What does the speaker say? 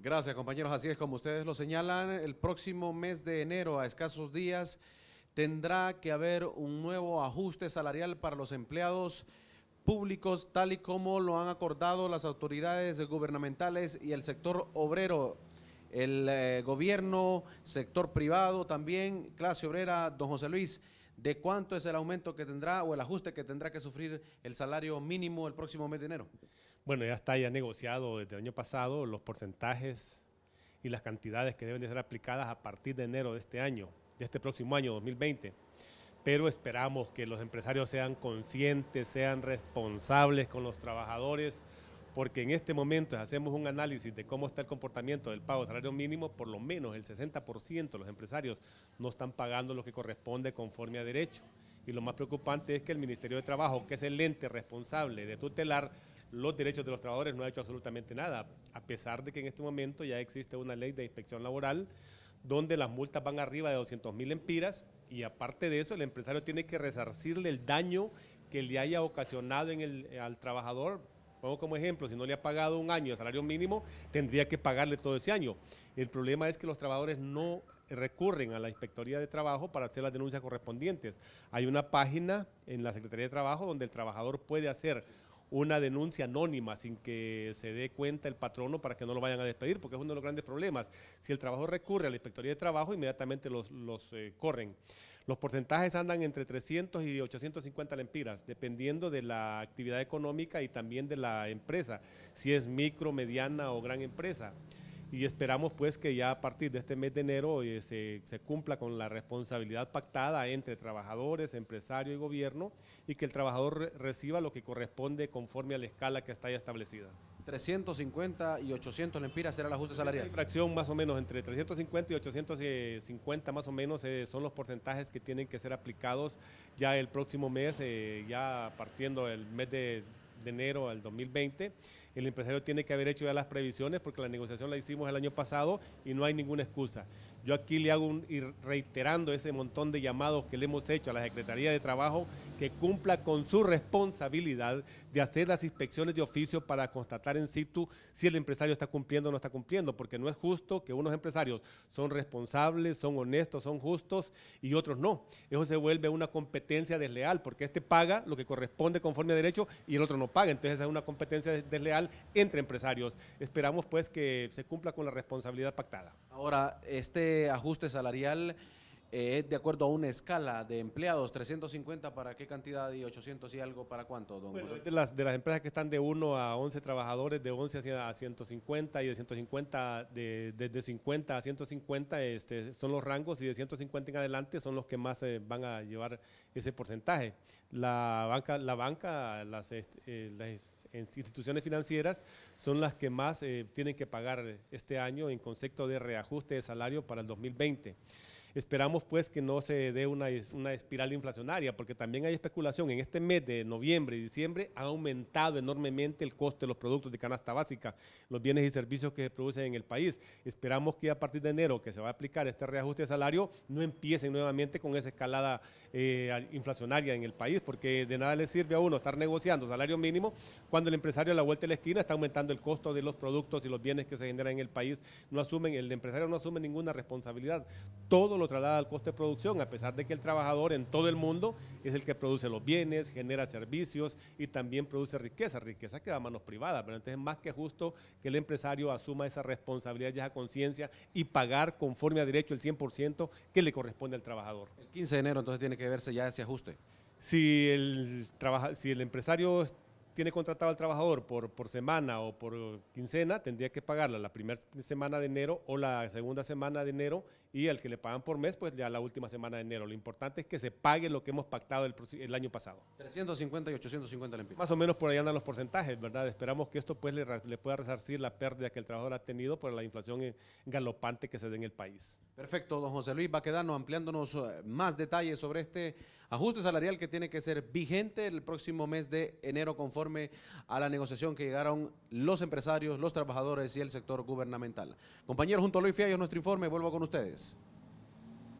Gracias, compañeros. Así es como ustedes lo señalan, el próximo mes de enero, a escasos días, tendrá que haber un nuevo ajuste salarial para los empleados públicos, tal y como lo han acordado las autoridades gubernamentales y el sector obrero, el eh, gobierno, sector privado también, clase obrera, don José Luis. ¿De cuánto es el aumento que tendrá o el ajuste que tendrá que sufrir el salario mínimo el próximo mes de enero? Bueno, ya está ya negociado desde el año pasado los porcentajes y las cantidades que deben de ser aplicadas a partir de enero de este año, de este próximo año 2020. Pero esperamos que los empresarios sean conscientes, sean responsables con los trabajadores, porque en este momento hacemos un análisis de cómo está el comportamiento del pago de salario mínimo, por lo menos el 60% de los empresarios no están pagando lo que corresponde conforme a derecho. Y lo más preocupante es que el Ministerio de Trabajo, que es el ente responsable de tutelar los derechos de los trabajadores, no ha hecho absolutamente nada, a pesar de que en este momento ya existe una ley de inspección laboral donde las multas van arriba de 200 mil empiras y aparte de eso el empresario tiene que resarcirle el daño que le haya ocasionado al trabajador Pongo como ejemplo, si no le ha pagado un año de salario mínimo, tendría que pagarle todo ese año. El problema es que los trabajadores no recurren a la Inspectoría de Trabajo para hacer las denuncias correspondientes. Hay una página en la Secretaría de Trabajo donde el trabajador puede hacer una denuncia anónima sin que se dé cuenta el patrono para que no lo vayan a despedir, porque es uno de los grandes problemas. Si el trabajador recurre a la Inspectoría de Trabajo, inmediatamente los, los eh, corren. Los porcentajes andan entre 300 y 850 lempiras, dependiendo de la actividad económica y también de la empresa, si es micro, mediana o gran empresa y esperamos pues que ya a partir de este mes de enero eh, se, se, cumpla con la responsabilidad pactada entre trabajadores, empresario y gobierno y que el trabajador reciba lo que corresponde conforme a la escala que está ya establecida. 350 y 800 lempiras será el ajuste salarial. La fracción más o menos entre 350 y 850 más o menos eh, son los porcentajes que tienen que ser aplicados ya el próximo mes, eh, ya partiendo el mes de, de enero al 2020. El empresario tiene que haber hecho ya las previsiones porque la negociación la hicimos el año pasado y no hay ninguna excusa. Yo aquí le hago un, y reiterando ese montón de llamados que le hemos hecho a la Secretaría de Trabajo que cumpla con su responsabilidad de hacer las inspecciones de oficio para constatar en situ si el empresario está cumpliendo o no está cumpliendo, porque no es justo que unos empresarios son responsables, son honestos, son justos y otros no. Eso se vuelve una competencia desleal, porque este paga lo que corresponde conforme a derecho y el otro no paga. Entonces es una competencia desleal entre empresarios. Esperamos pues que se cumpla con la responsabilidad pactada. Ahora, este ajuste salarial eh, es de acuerdo a una escala de empleados, 350 para qué cantidad y 800 y algo para cuánto, don bueno, de, las, de las empresas que están de 1 a 11 trabajadores, de 11 a 150 y de 150, de, de 50 a 150 este, son los rangos y de 150 en adelante son los que más eh, van a llevar ese porcentaje. La banca, la banca las, eh, las instituciones financieras son las que más eh, tienen que pagar este año en concepto de reajuste de salario para el 2020. Esperamos pues que no se dé una, una espiral inflacionaria, porque también hay especulación. En este mes de noviembre y diciembre ha aumentado enormemente el coste de los productos de canasta básica, los bienes y servicios que se producen en el país. Esperamos que a partir de enero que se va a aplicar este reajuste de salario no empiecen nuevamente con esa escalada eh, inflacionaria en el país, porque de nada le sirve a uno estar negociando salario mínimo cuando el empresario a la vuelta de la esquina está aumentando el costo de los productos y los bienes que se generan en el país. No asumen, el empresario no asume ninguna responsabilidad. Todo lo traslada al coste de producción, a pesar de que el trabajador en todo el mundo es el que produce los bienes, genera servicios y también produce riqueza, riqueza que da a manos privadas. Pero entonces es más que justo que el empresario asuma esa responsabilidad y esa conciencia y pagar conforme a derecho el 100% que le corresponde al trabajador. El 15 de enero entonces tiene que verse ya ese ajuste. Si el, trabaja, si el empresario tiene contratado al trabajador por, por semana o por quincena, tendría que pagarla la primera semana de enero o la segunda semana de enero y al que le pagan por mes, pues ya la última semana de enero. Lo importante es que se pague lo que hemos pactado el, el año pasado. 350 y 850 lempiras. Más o menos por ahí andan los porcentajes, ¿verdad? Esperamos que esto pues le, le pueda resarcir la pérdida que el trabajador ha tenido por la inflación galopante que se da en el país. Perfecto, don José Luis Baquedano, ampliándonos eh, más detalles sobre este ajuste salarial que tiene que ser vigente el próximo mes de enero conforme a la negociación que llegaron los empresarios, los trabajadores y el sector gubernamental. Compañeros, junto a Luis Fiallo, nuestro informe, vuelvo con ustedes.